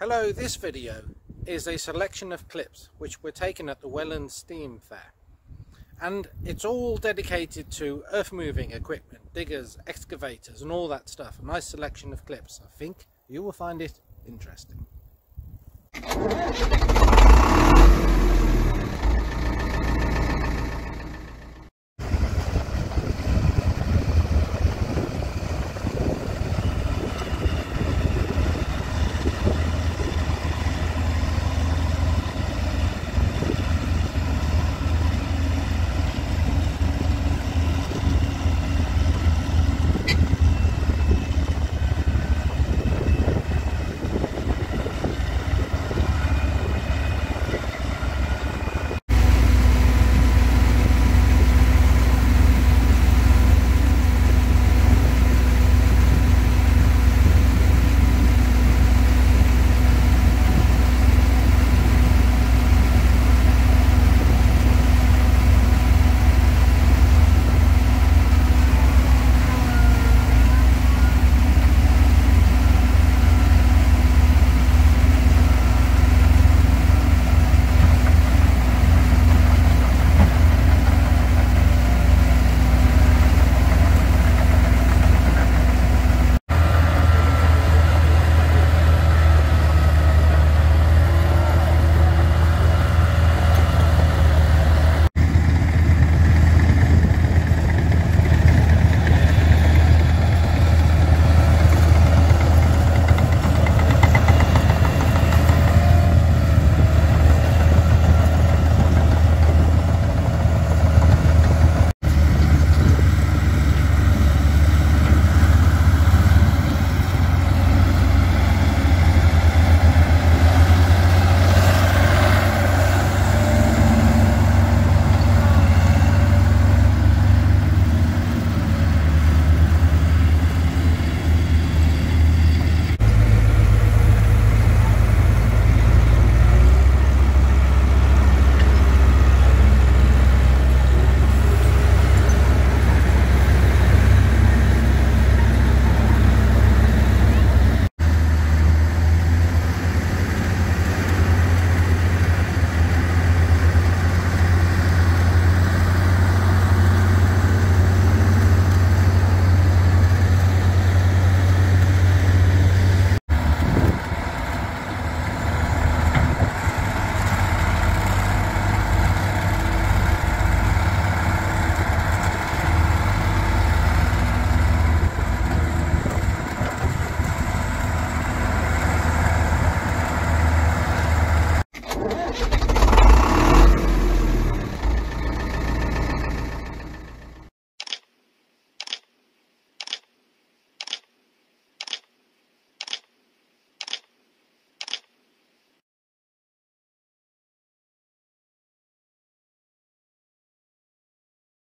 Hello, this video is a selection of clips which were taken at the Welland Steam Fair. And it's all dedicated to earth moving equipment, diggers, excavators and all that stuff. A nice selection of clips. I think you will find it interesting.